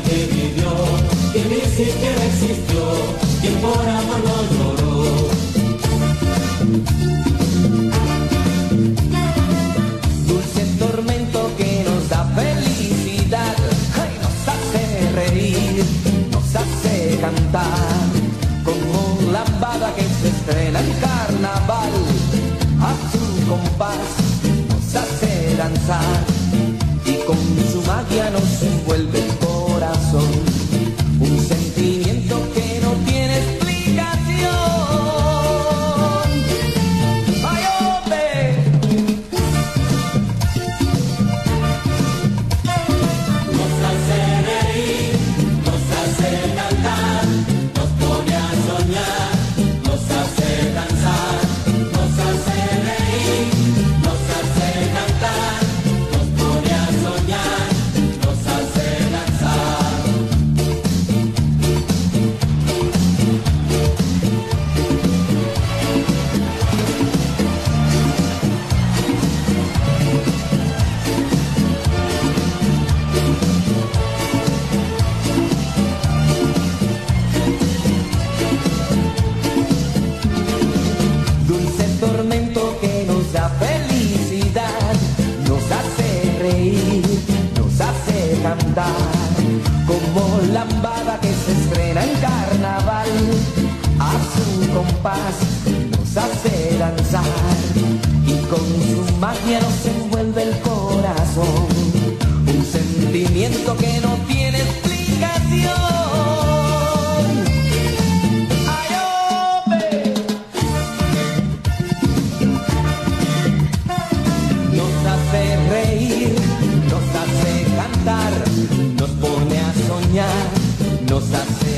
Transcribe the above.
que vivió, que ni siquiera existió, quien por amor no lloró. Dulce tormento que nos da felicidad, ay, nos hace reír, nos hace cantar, como lambada que se estrena en carnaval, a su compás nos hace danzar y con su magia nos envuelve el corazón, un sentimiento que no tiene explicación. Ay, hombre. Nos hace reír, nos hace cantar, nos pone a soñar, nos hace